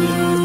you.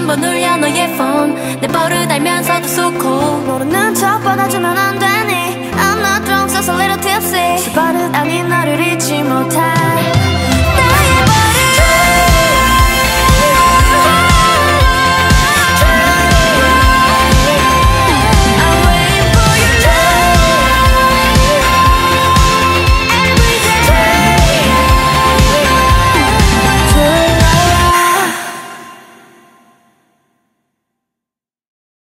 한번 울려 너의 폰내 버릇 알면서도 쏟고. 모르는 척 받아주면 안 되니. I'm not drunk, just a little tipsy. 제 버릇 아닌 너를 잊지 못할